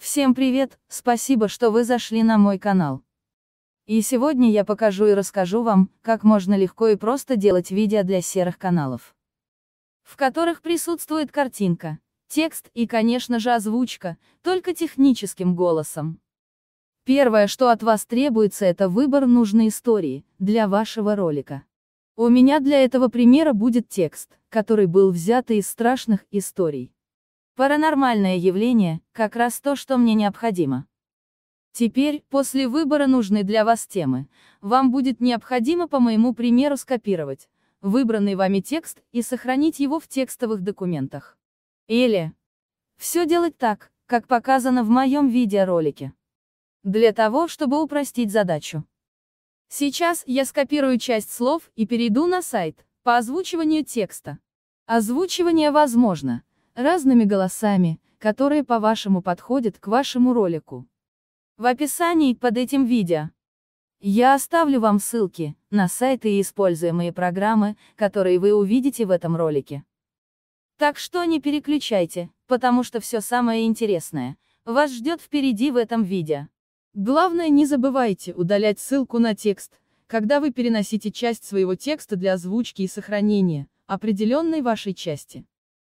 Всем привет, спасибо, что вы зашли на мой канал. И сегодня я покажу и расскажу вам, как можно легко и просто делать видео для серых каналов. В которых присутствует картинка, текст и, конечно же, озвучка, только техническим голосом. Первое, что от вас требуется, это выбор нужной истории, для вашего ролика. У меня для этого примера будет текст, который был взят из страшных историй. Паранормальное явление – как раз то, что мне необходимо. Теперь, после выбора нужной для вас темы, вам будет необходимо по моему примеру скопировать выбранный вами текст и сохранить его в текстовых документах. Или все делать так, как показано в моем видеоролике. Для того, чтобы упростить задачу. Сейчас я скопирую часть слов и перейду на сайт по озвучиванию текста. Озвучивание возможно разными голосами, которые по-вашему подходят к вашему ролику. В описании под этим видео я оставлю вам ссылки на сайты и используемые программы, которые вы увидите в этом ролике. Так что не переключайте, потому что все самое интересное вас ждет впереди в этом видео. Главное не забывайте удалять ссылку на текст, когда вы переносите часть своего текста для озвучки и сохранения определенной вашей части.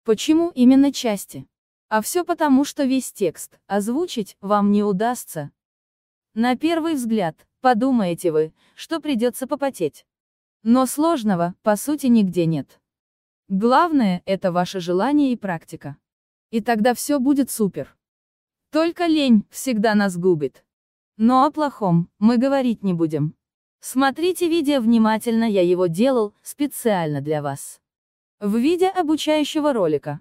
Почему именно части? А все потому, что весь текст озвучить вам не удастся. На первый взгляд, подумаете вы, что придется попотеть. Но сложного, по сути, нигде нет. Главное, это ваше желание и практика. И тогда все будет супер. Только лень всегда нас губит. Но о плохом мы говорить не будем. Смотрите видео внимательно, я его делал специально для вас в виде обучающего ролика.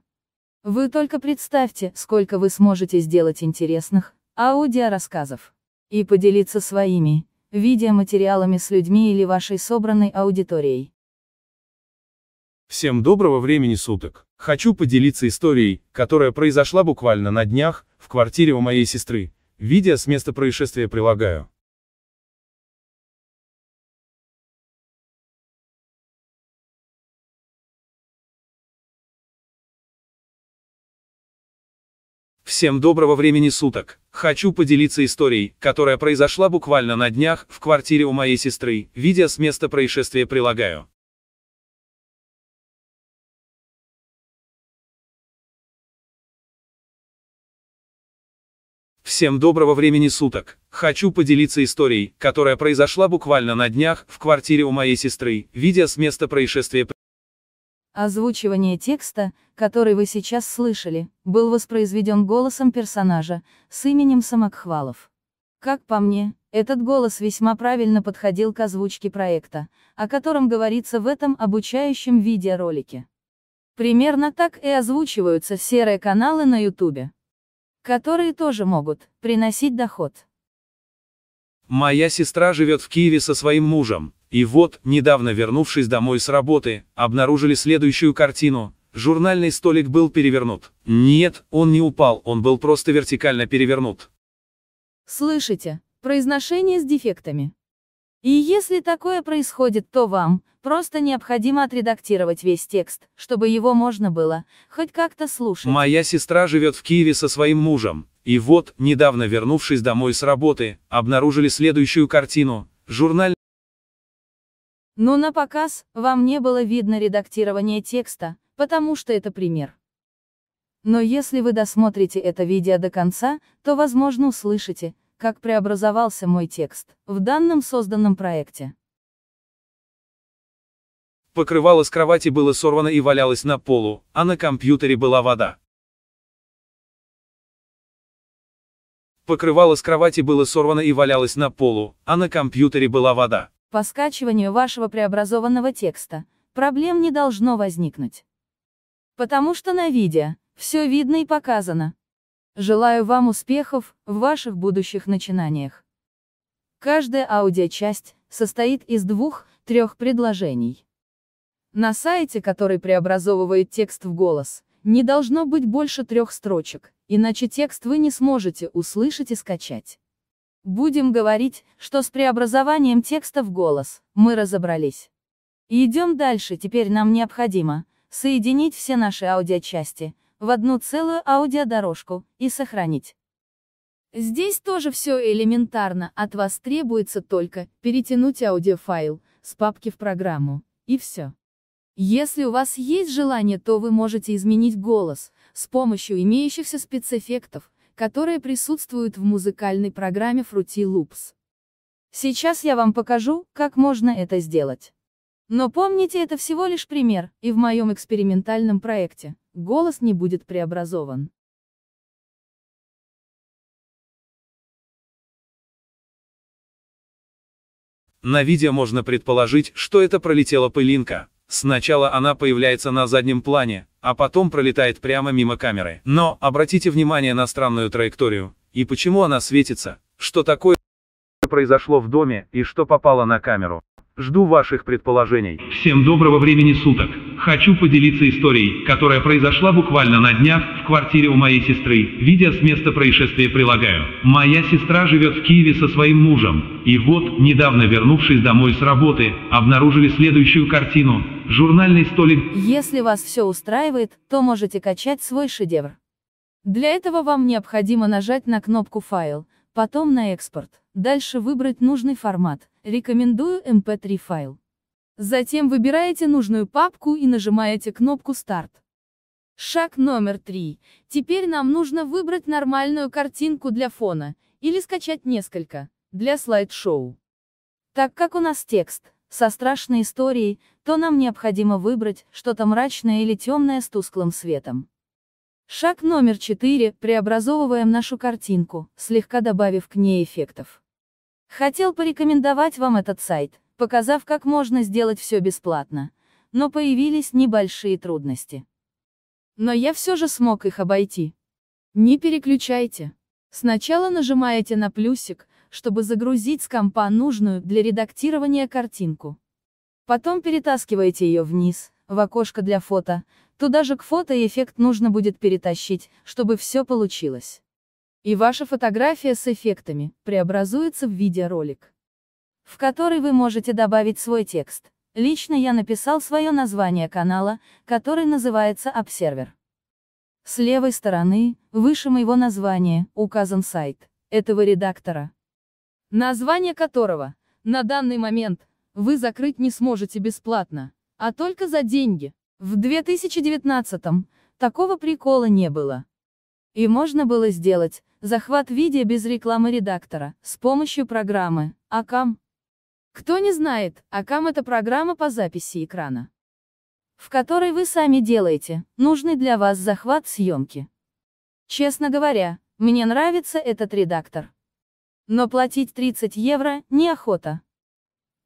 Вы только представьте, сколько вы сможете сделать интересных аудиорассказов и поделиться своими видеоматериалами с людьми или вашей собранной аудиторией. Всем доброго времени суток. Хочу поделиться историей, которая произошла буквально на днях, в квартире у моей сестры. Видео с места происшествия прилагаю. Всем доброго времени суток. Хочу поделиться историей, которая произошла буквально на днях, в квартире у моей сестры. Видео с места происшествия прилагаю. Всем доброго времени суток. Хочу поделиться историей, которая произошла буквально на днях, в квартире у моей сестры. Видео с места происшествия Озвучивание текста, который вы сейчас слышали, был воспроизведен голосом персонажа, с именем Самокхвалов. Как по мне, этот голос весьма правильно подходил к озвучке проекта, о котором говорится в этом обучающем видеоролике. Примерно так и озвучиваются серые каналы на ютубе, которые тоже могут приносить доход. Моя сестра живет в Киеве со своим мужем, и вот, недавно вернувшись домой с работы, обнаружили следующую картину. Журнальный столик был перевернут. Нет, он не упал, он был просто вертикально перевернут. Слышите, произношение с дефектами. И если такое происходит, то вам просто необходимо отредактировать весь текст, чтобы его можно было хоть как-то слушать. Моя сестра живет в Киеве со своим мужем. И вот, недавно вернувшись домой с работы, обнаружили следующую картину. Журналь но на показ, вам не было видно редактирование текста, потому что это пример. Но если вы досмотрите это видео до конца, то возможно услышите, как преобразовался мой текст, в данном созданном проекте. Покрывало с кровати было сорвано и валялось на полу, а на компьютере была вода. Покрывало с кровати было сорвано и валялось на полу, а на компьютере была вода. По скачиванию вашего преобразованного текста проблем не должно возникнуть. Потому что на видео все видно и показано. Желаю вам успехов в ваших будущих начинаниях. Каждая аудиочасть состоит из двух-трех предложений. На сайте, который преобразовывает текст в голос, не должно быть больше трех строчек, иначе текст вы не сможете услышать и скачать. Будем говорить, что с преобразованием текста в голос мы разобрались. идем дальше, теперь нам необходимо соединить все наши аудиочасти в одну целую аудиодорожку и сохранить. Здесь тоже все элементарно, от вас требуется только перетянуть аудиофайл с папки в программу, и все. Если у вас есть желание, то вы можете изменить голос с помощью имеющихся спецэффектов, которые присутствуют в музыкальной программе Fruity Loops. Сейчас я вам покажу, как можно это сделать. Но помните, это всего лишь пример, и в моем экспериментальном проекте голос не будет преобразован. На видео можно предположить, что это пролетела пылинка. Сначала она появляется на заднем плане, а потом пролетает прямо мимо камеры. Но, обратите внимание на странную траекторию, и почему она светится, что такое произошло в доме, и что попало на камеру. Жду ваших предположений. Всем доброго времени суток. Хочу поделиться историей, которая произошла буквально на днях в квартире у моей сестры. Видео с места происшествия прилагаю. Моя сестра живет в Киеве со своим мужем. И вот, недавно вернувшись домой с работы, обнаружили следующую картину. Журнальный столик. Если вас все устраивает, то можете качать свой шедевр. Для этого вам необходимо нажать на кнопку «Файл», потом на «Экспорт». Дальше выбрать нужный формат, рекомендую MP3 файл. Затем выбираете нужную папку и нажимаете кнопку «Старт». Шаг номер три. Теперь нам нужно выбрать нормальную картинку для фона, или скачать несколько, для слайд-шоу. Так как у нас текст, со страшной историей, то нам необходимо выбрать что-то мрачное или темное с тусклым светом. Шаг номер 4. Преобразовываем нашу картинку, слегка добавив к ней эффектов. Хотел порекомендовать вам этот сайт, показав, как можно сделать все бесплатно. Но появились небольшие трудности. Но я все же смог их обойти. Не переключайте. Сначала нажимаете на плюсик, чтобы загрузить с компа нужную для редактирования картинку. Потом перетаскиваете ее вниз, в окошко для фото, Туда же к фото эффект нужно будет перетащить, чтобы все получилось. И ваша фотография с эффектами преобразуется в видеоролик, в который вы можете добавить свой текст. Лично я написал свое название канала, который называется Observer. С левой стороны, выше моего названия, указан сайт этого редактора, название которого, на данный момент, вы закрыть не сможете бесплатно, а только за деньги. В 2019-м такого прикола не было. И можно было сделать захват видео без рекламы редактора с помощью программы Акам. Кто не знает, Акам это программа по записи экрана, в которой вы сами делаете нужный для вас захват съемки. Честно говоря, мне нравится этот редактор. Но платить 30 евро неохота.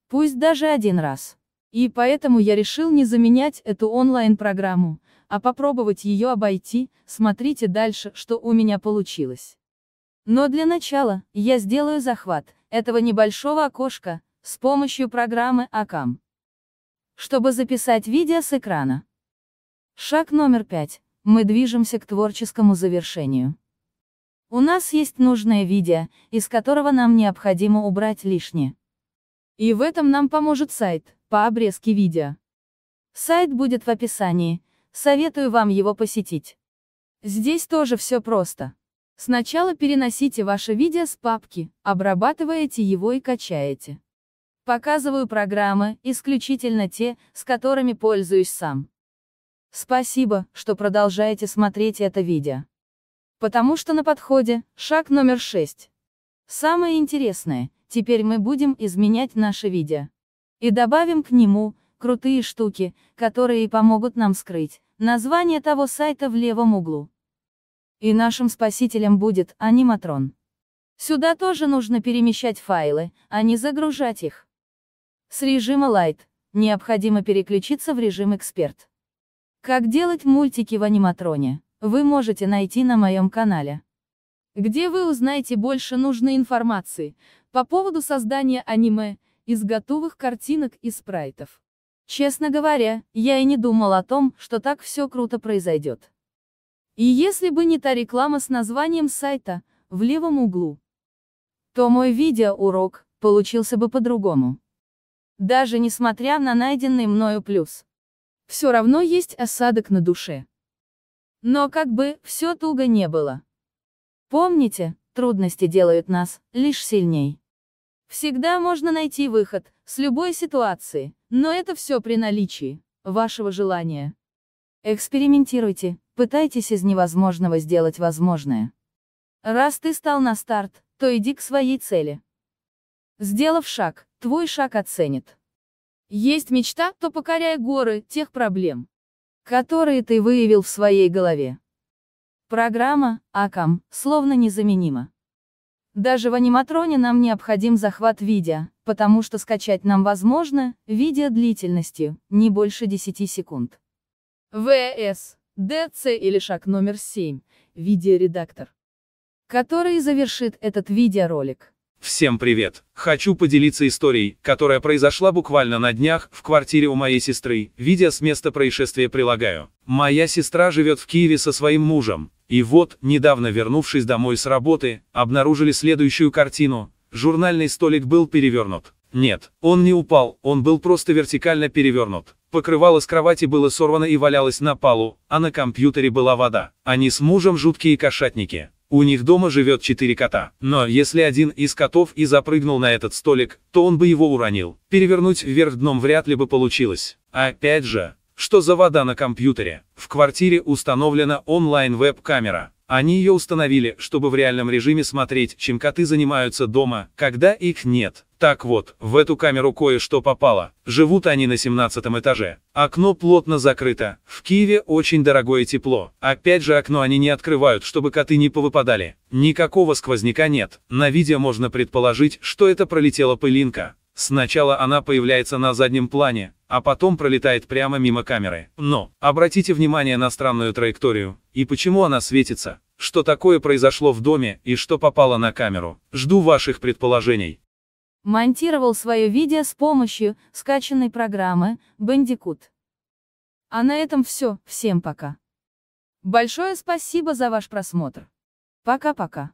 Пусть даже один раз. И поэтому я решил не заменять эту онлайн-программу, а попробовать ее обойти, смотрите дальше, что у меня получилось. Но для начала, я сделаю захват этого небольшого окошка, с помощью программы Акам. Чтобы записать видео с экрана. Шаг номер пять. Мы движемся к творческому завершению. У нас есть нужное видео, из которого нам необходимо убрать лишнее. И в этом нам поможет сайт, по обрезке видео. Сайт будет в описании, советую вам его посетить. Здесь тоже все просто. Сначала переносите ваше видео с папки, обрабатываете его и качаете. Показываю программы, исключительно те, с которыми пользуюсь сам. Спасибо, что продолжаете смотреть это видео. Потому что на подходе, шаг номер 6. Самое интересное, теперь мы будем изменять наше видео. И добавим к нему, крутые штуки, которые помогут нам скрыть, название того сайта в левом углу. И нашим спасителем будет аниматрон. Сюда тоже нужно перемещать файлы, а не загружать их. С режима Light необходимо переключиться в режим Эксперт. Как делать мультики в аниматроне, вы можете найти на моем канале. Где вы узнаете больше нужной информации по поводу создания аниме, из готовых картинок и спрайтов. Честно говоря, я и не думал о том, что так все круто произойдет. И если бы не та реклама с названием сайта, в левом углу, то мой видеоурок получился бы по-другому. Даже несмотря на найденный мною плюс. Все равно есть осадок на душе. Но как бы, все туго не было. Помните, трудности делают нас лишь сильней. Всегда можно найти выход с любой ситуации, но это все при наличии вашего желания. Экспериментируйте, пытайтесь из невозможного сделать возможное. Раз ты стал на старт, то иди к своей цели. Сделав шаг, твой шаг оценит. Есть мечта, то покоряй горы тех проблем, которые ты выявил в своей голове. Программа АКАМ словно незаменима. Даже в аниматроне нам необходим захват видео, потому что скачать нам возможно, видео длительностью, не больше 10 секунд. ВС, ДЦ или шаг номер 7, видеоредактор, который завершит этот видеоролик. Всем привет! Хочу поделиться историей, которая произошла буквально на днях в квартире у моей сестры. Видео с места происшествия прилагаю. Моя сестра живет в Киеве со своим мужем. И вот, недавно вернувшись домой с работы, обнаружили следующую картину. Журнальный столик был перевернут. Нет, он не упал, он был просто вертикально перевернут. Покрывало с кровати было сорвано и валялось на полу, а на компьютере была вода. Они с мужем жуткие кошатники. У них дома живет четыре кота. Но если один из котов и запрыгнул на этот столик, то он бы его уронил. Перевернуть вверх дном вряд ли бы получилось. Опять же, что за вода на компьютере? В квартире установлена онлайн-веб-камера. Они ее установили, чтобы в реальном режиме смотреть, чем коты занимаются дома, когда их нет. Так вот, в эту камеру кое-что попало. Живут они на 17 этаже. Окно плотно закрыто. В Киеве очень дорогое тепло. Опять же окно они не открывают, чтобы коты не повыпадали. Никакого сквозняка нет. На видео можно предположить, что это пролетела пылинка. Сначала она появляется на заднем плане, а потом пролетает прямо мимо камеры. Но, обратите внимание на странную траекторию, и почему она светится, что такое произошло в доме, и что попало на камеру. Жду ваших предположений. Монтировал свое видео с помощью скачанной программы Bandicoot. А на этом все, всем пока. Большое спасибо за ваш просмотр. Пока-пока.